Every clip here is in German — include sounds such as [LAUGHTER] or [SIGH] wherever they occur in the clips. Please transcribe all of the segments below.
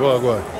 Boa, agora.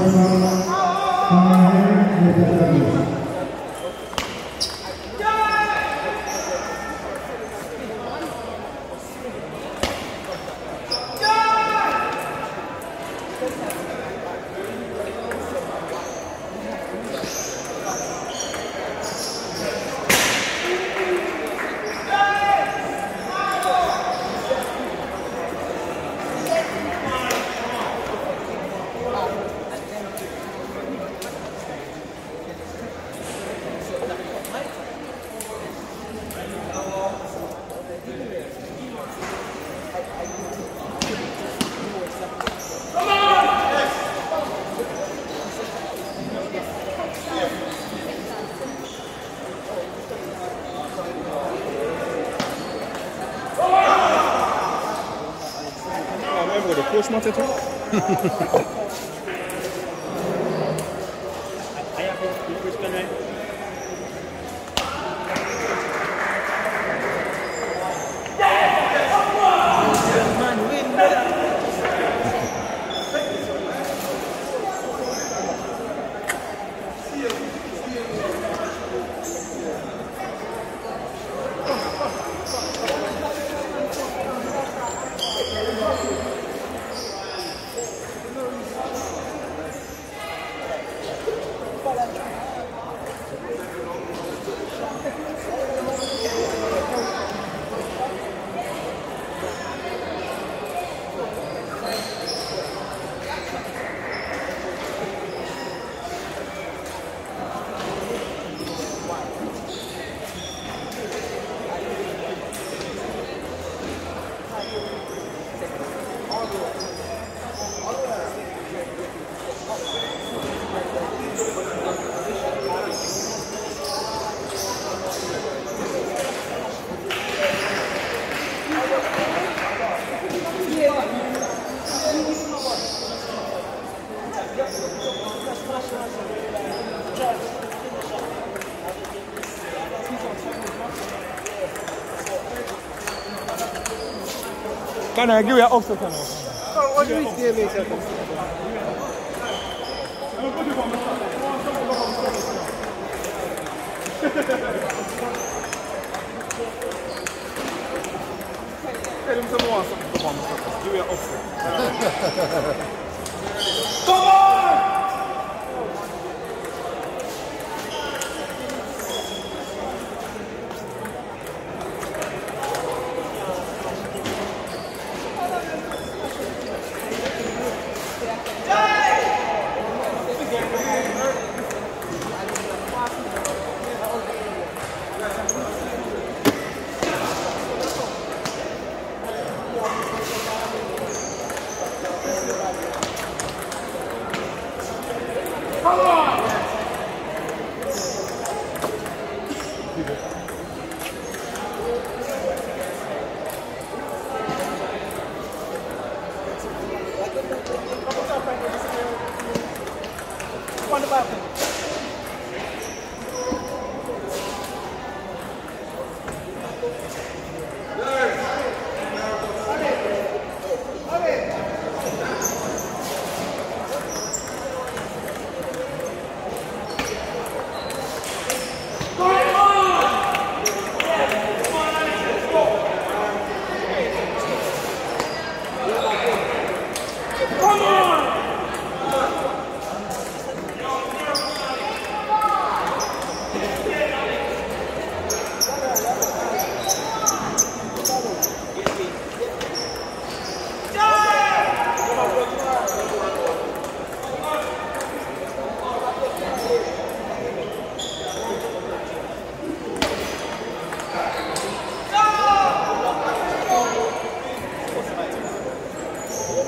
with a push mountain too? [LAUGHS] moi, c'est tout. Kan hij, give je opzet dan ook. Ele não precisa moar, só tomar uma Give je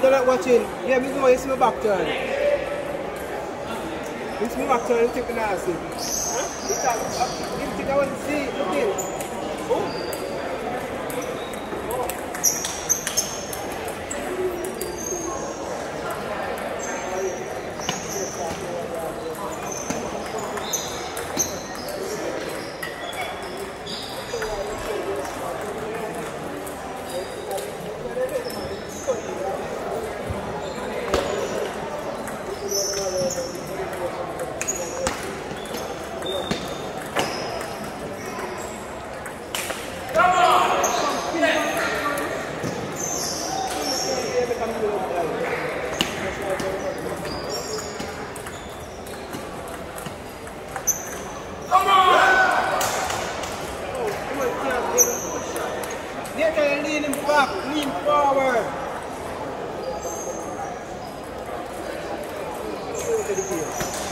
if they're not watching, yeah, we go, it's my back turn. It's my back turn, take the nasty. You take a, it's a, it's a, it's Felipe.